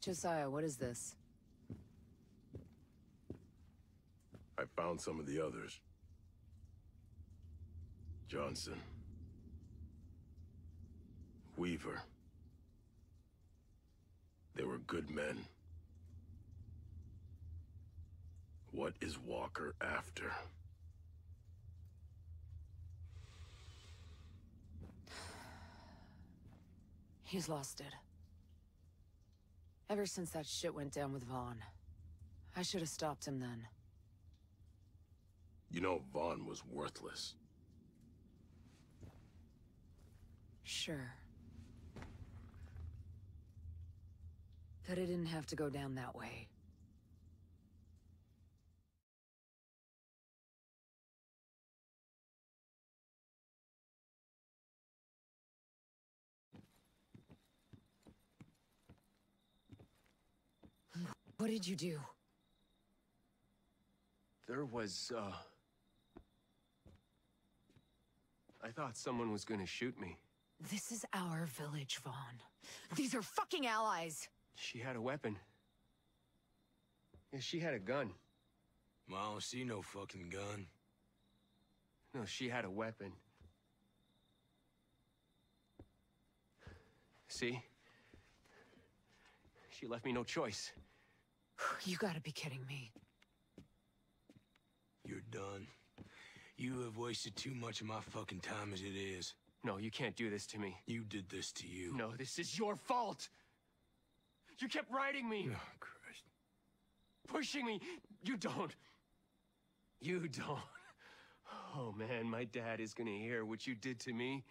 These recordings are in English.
Josiah, what is this? I found some of the others. Johnson. Weaver. They were good men. What is Walker after? He's lost it. Ever since that shit went down with Vaughn. I should have stopped him then. You know, Vaughn was worthless. Sure. But it didn't have to go down that way. What did you do? There was, uh... I thought someone was gonna shoot me. This is our village, Vaughn. These are fucking allies! She had a weapon. Yeah, she had a gun. Well, I don't see no fucking gun. No, she had a weapon. See? She left me no choice. You gotta be kidding me. You're done. You have wasted too much of my fucking time as it is. No, you can't do this to me. You did this to you. No, this is your fault! You kept riding me! Oh, Christ. Pushing me! You don't! You don't! Oh man, my dad is gonna hear what you did to me.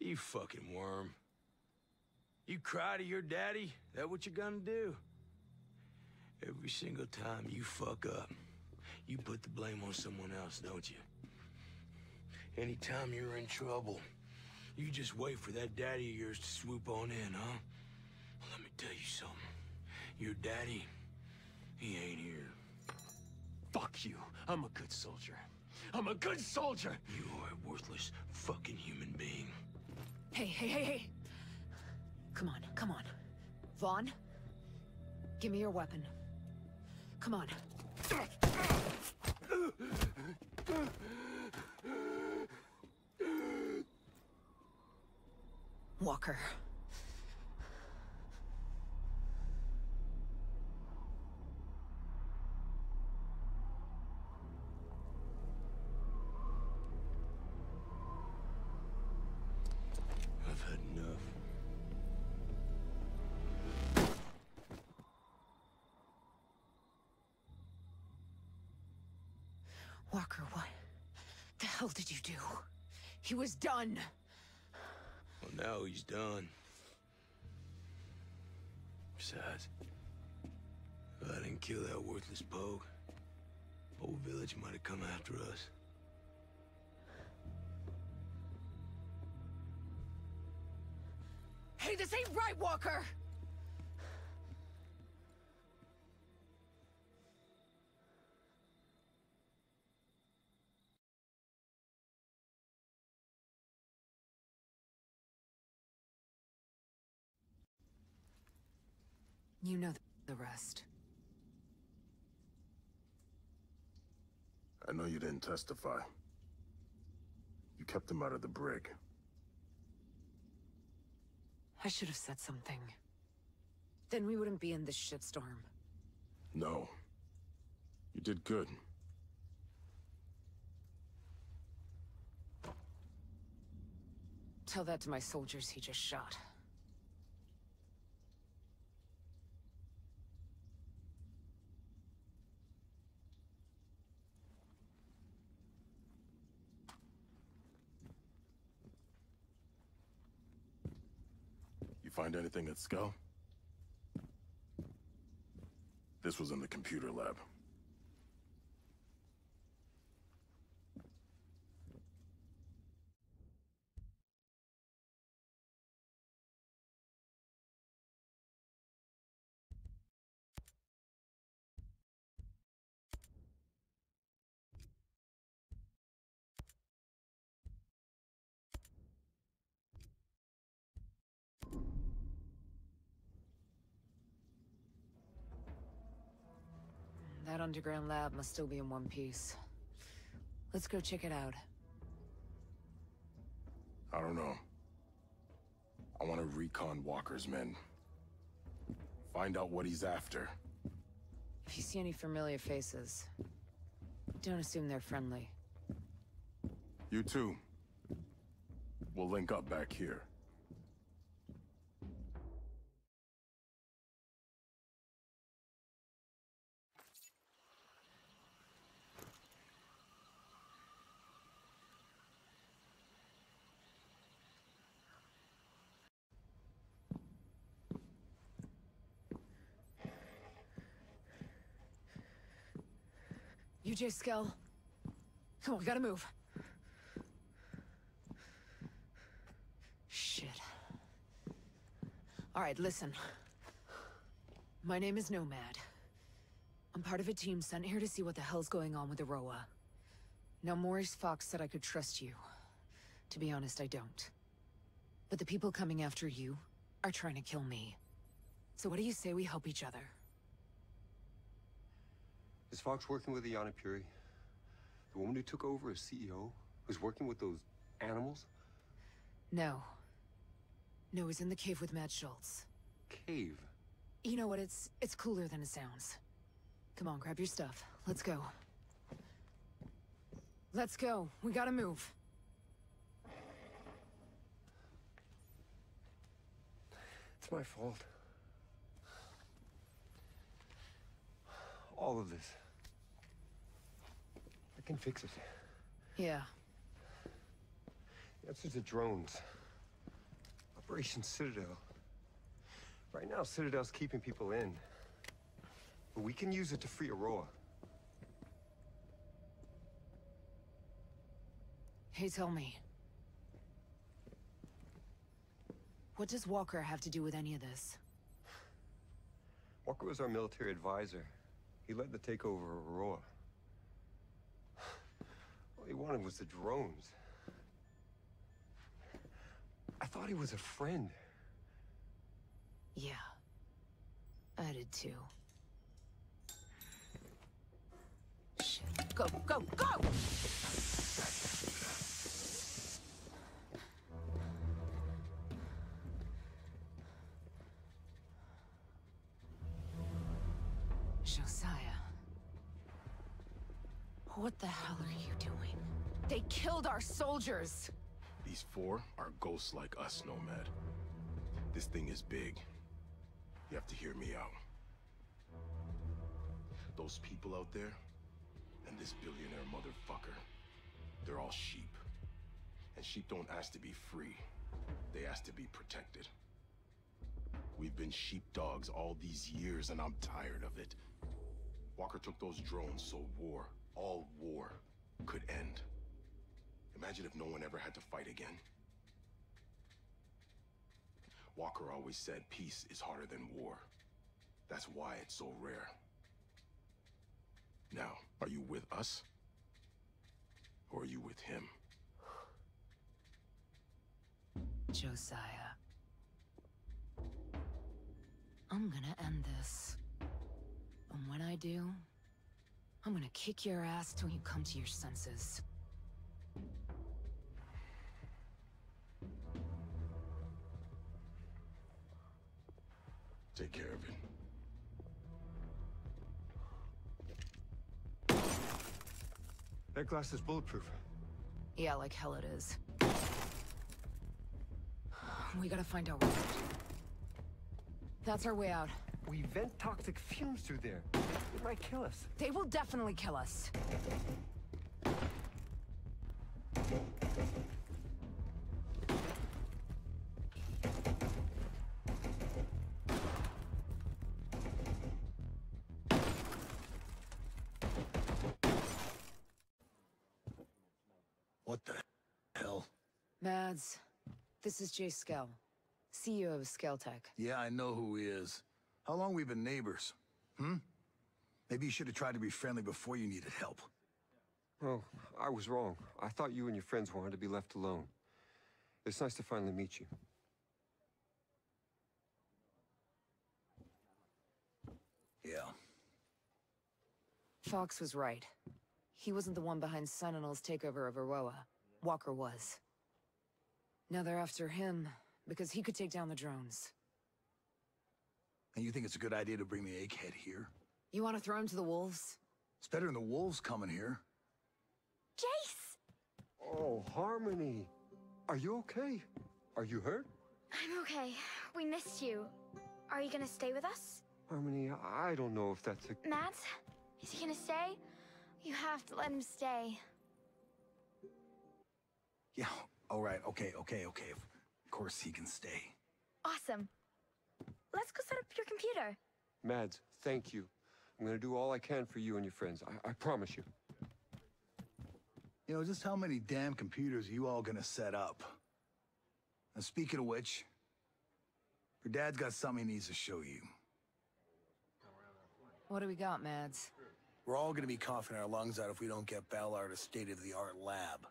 You fucking worm. You cry to your daddy? That what you're gonna do? Every single time you fuck up, you put the blame on someone else, don't you? Anytime you're in trouble, you just wait for that daddy of yours to swoop on in, huh? Well, let me tell you something. Your daddy, he ain't here. Fuck you. I'm a good soldier. I'm a good soldier! You are a worthless fucking human being. Hey, hey, hey, hey! Come on, come on. Vaughn? Give me your weapon. Come on. Walker. Walker, what the hell did you do? He was done! Well, now he's done. Besides, if I didn't kill that worthless pogue, whole village might have come after us. Hey, this ain't right, Walker! You know the rest. I know you didn't testify. You kept him out of the brig. I should have said something. Then we wouldn't be in this shitstorm. No. You did good. Tell that to my soldiers he just shot. Find anything at Skull? This was in the computer lab. Underground lab must still be in one piece. Let's go check it out. I don't know. I want to recon Walker's men. Find out what he's after. If you see any familiar faces, don't assume they're friendly. You too. We'll link up back here. UJ Skell. On, we gotta move. Shit. Alright, listen. My name is Nomad. I'm part of a team sent here to see what the hell's going on with Auroa. Now, Maurice Fox said I could trust you. To be honest, I don't. But the people coming after you are trying to kill me. So what do you say we help each other? Is Fox working with Yana Puri? The woman who took over as CEO? Who's working with those animals? No. No, he's in the cave with Matt Schultz. Cave. You know what, it's... it's cooler than it sounds. Come on, grab your stuff. Let's go. Let's go. We gotta move. It's my fault. All of this. I can fix it. Yeah. The answer's the drones. Operation Citadel. Right now, Citadel's keeping people in. But we can use it to free Auroa. Hey, tell me. What does Walker have to do with any of this? Walker was our military advisor. He led the takeover of Auroa. All he wanted was the drones. I thought he was a friend. Yeah. I did too. Shit. Go, go, go! What the hell are you doing? They killed our soldiers! These four are ghosts like us, Nomad. This thing is big. You have to hear me out. Those people out there, and this billionaire motherfucker, they're all sheep. And sheep don't ask to be free. They ask to be protected. We've been sheepdogs all these years, and I'm tired of it. Walker took those drones so war, all war, could end. Imagine if no one ever had to fight again. Walker always said peace is harder than war. That's why it's so rare. Now, are you with us? Or are you with him? Josiah. I'm gonna end this. And when I do, I'm gonna kick your ass till you come to your senses. Take care of it. That glass is bulletproof. Yeah, like hell it is. We gotta find our way out. That's our way out. We vent toxic fumes through there. It might kill us. They will definitely kill us. What the hell? Mads, this is Jace Skell, CEO of Skelltech. Yeah, I know who he is. How long we been neighbors? Hmm? Maybe you should have tried to be friendly before you needed help. Oh, I was wrong. I thought you and your friends wanted to be left alone. It's nice to finally meet you. Yeah. Fox was right. He wasn't the one behind Sentinel's takeover of Auroa. Walker was. Now they're after him, because he could take down the drones. And you think it's a good idea to bring the egghead here? You want to throw him to the wolves? It's better than the wolves coming here. Jace! Oh, Harmony. Are you okay? Are you hurt? I'm okay. We missed you. Are you gonna stay with us? Harmony, I don't know if that's a... Matt? Is he gonna stay? You have to let him stay. Yeah, all right, okay, okay, okay. Of course he can stay. Awesome. Let's go set up your computer. Mads, thank you. I'm gonna do all I can for you and your friends. I, I promise you. You know, just how many damn computers are you all gonna set up? And speaking of which, your dad's got something he needs to show you. What do we got, Mads? We're all gonna be coughing our lungs out if we don't get Ballard a state-of-the-art lab.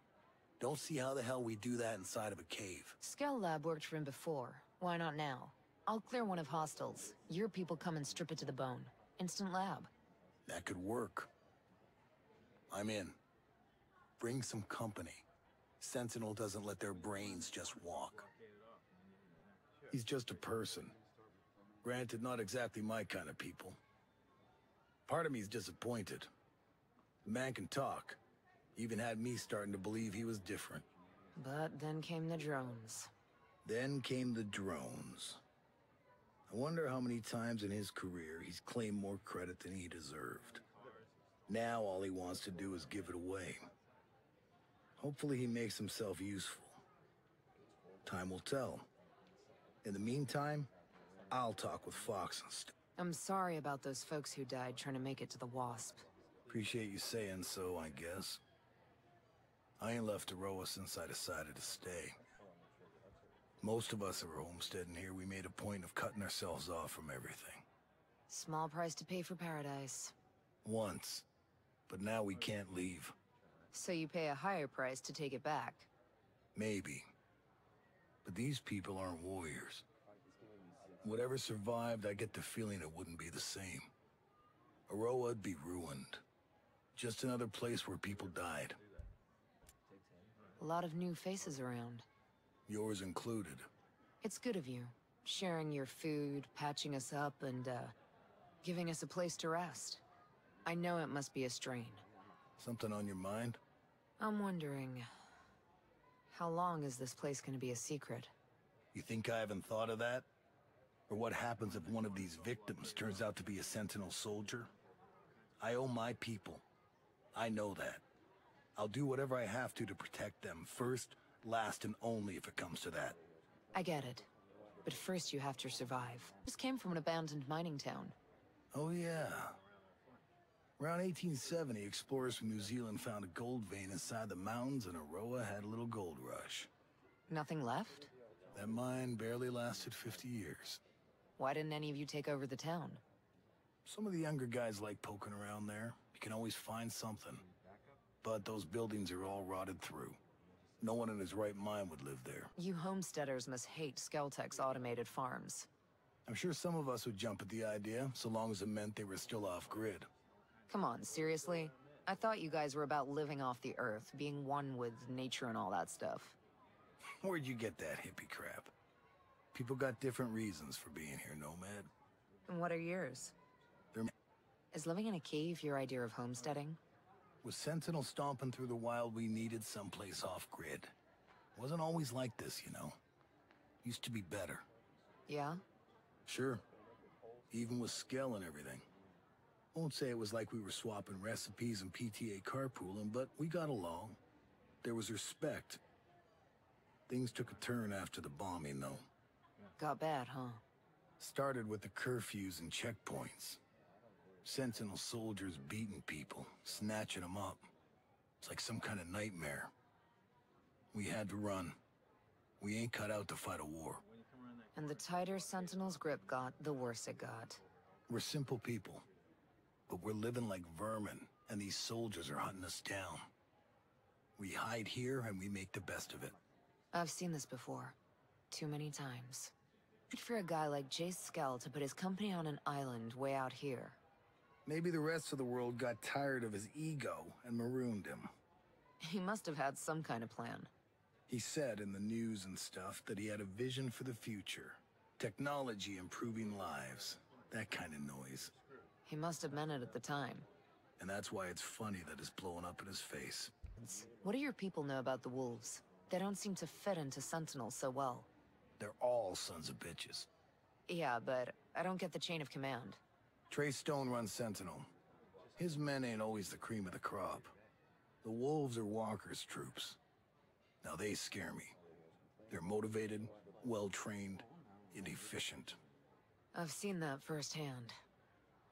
Don't see how the hell we do that inside of a cave. Skell Lab worked for him before. Why not now? I'll clear one of Hostel's. Your people come and strip it to the bone. Instant lab. That could work. I'm in. Bring some company. Sentinel doesn't let their brains just walk. He's just a person. Granted, not exactly my kind of people. Part of me's disappointed. The man can talk. Even had me starting to believe he was different. But then came the drones. Then came the drones. I wonder how many times in his career he's claimed more credit than he deserved. Now all he wants to do is give it away. Hopefully he makes himself useful. Time will tell. In the meantime, I'll talk with Fox and st- I'm sorry about those folks who died trying to make it to the Wasp. Appreciate you saying so, I guess. I ain't left Auroa since I decided to stay. Most of us that were homesteading here, we made a point of cutting ourselves off from everything. Small price to pay for paradise. Once. But now we can't leave. So you pay a higher price to take it back. Maybe. But these people aren't warriors. Whatever survived, I get the feeling it wouldn't be the same. Auroa'd be ruined. Just another place where people died. A lot of new faces around. Yours included. It's good of you. Sharing your food, patching us up, and, uh, giving us a place to rest. I know it must be a strain. Something on your mind? I'm wondering... How long is this place gonna be a secret? You think I haven't thought of that? Or what happens if one of these victims turns out to be a Sentinel soldier? I owe my people. I know that. I'll do whatever I have to to protect them, first, last, and only if it comes to that. I get it. But first you have to survive. This came from an abandoned mining town. Oh yeah. Around 1870, explorers from New Zealand found a gold vein inside the mountains and Aroa had a little gold rush. Nothing left? That mine barely lasted 50 years. Why didn't any of you take over the town? Some of the younger guys like poking around there. You can always find something. But those buildings are all rotted through. No one in his right mind would live there. You homesteaders must hate Skeltech's automated farms. I'm sure some of us would jump at the idea, so long as it meant they were still off-grid. Come on, seriously? I thought you guys were about living off the earth, being one with nature and all that stuff. Where'd you get that hippie crap? People got different reasons for being here, Nomad. And what are yours? They're- Is living in a cave your idea of homesteading? With Sentinel stomping through the wild, we needed someplace off-grid. Wasn't always like this, you know. Used to be better. Yeah? Sure. Even with Skell and everything. Won't say it was like we were swapping recipes and PTA carpooling, but we got along. There was respect. Things took a turn after the bombing, though. Got bad, huh? Started with the curfews and checkpoints. Sentinel soldiers beating people, snatching them up. It's like some kind of nightmare. We had to run. We ain't cut out to fight a war. And the tighter Sentinel's grip got, the worse it got. We're simple people. But we're living like vermin, and these soldiers are hunting us down. We hide here and we make the best of it. I've seen this before. Too many times. Good for a guy like Jace Skell to put his company on an island way out here. Maybe the rest of the world got tired of his ego and marooned him. He must have had some kind of plan. He said in the news and stuff that he had a vision for the future. Technology improving lives. That kind of noise. He must have meant it at the time. And that's why it's funny that it's blowing up in his face. What do your people know about the wolves? They don't seem to fit into Sentinel so well. They're all sons of bitches. Yeah, but I don't get the chain of command. Trey Stone runs Sentinel. His men ain't always the cream of the crop. The Wolves are Walker's troops. Now they scare me. They're motivated, well-trained, and efficient. I've seen that firsthand.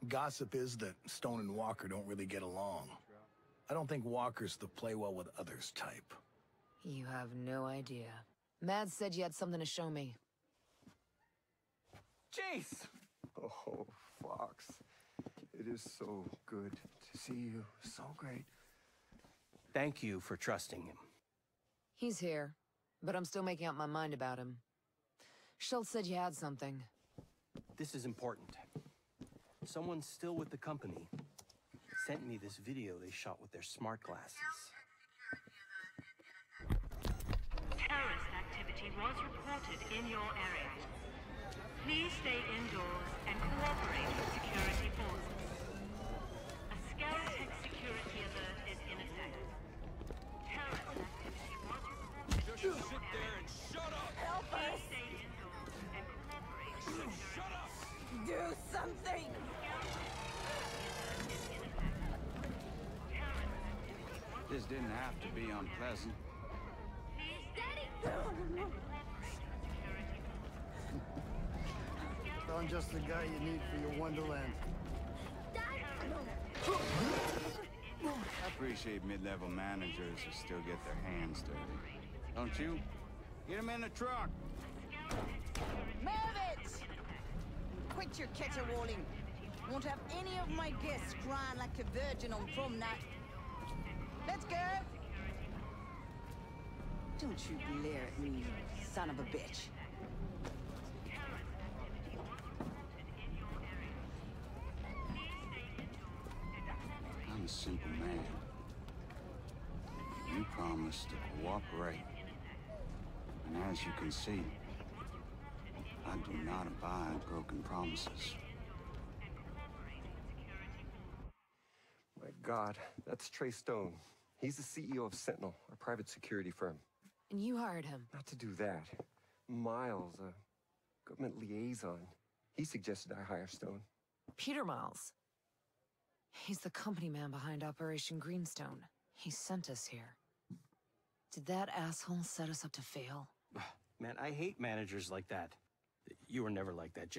Gossip is that Stone and Walker don't really get along. I don't think Walker's the play well with others type. You have no idea. Mads said you had something to show me. Jace! Oh, Fox. It is so good to see you. So great. Thank you for trusting him. He's here, but I'm still making up my mind about him. Schultz said you had something. This is important. Someone still with the company sent me this video they shot with their smart glasses. Terrorist activity was reported in your area. Please stay indoors and cooperate with security forces. A Skeltech security alert is in effect. Terrorist activity was reported in your area. shut up! Help Please stay indoors and cooperate with security Shut up! Do something! This didn't have to be unpleasant. I'm just the guy you need for your Wonderland. I appreciate mid-level managers who still get their hands dirty. Don't you? Get them in the truck! Move it! Quit your caterwauling. Won't have any of my guests crying like a virgin on prom night. Let's go! Don't you glare at me, son of a bitch. I'm a simple man. You promised to cooperate. And as you can see, I do not abide broken promises. My God, that's Trey Stone. He's the CEO of Sentinel, a private security firm. And you hired him. Not to do that. Miles, a government liaison. He suggested I hire Stone. Peter Miles. He's the company man behind Operation Greenstone. He sent us here. Did that asshole set us up to fail? Man, I hate managers like that. You were never like that, Jay.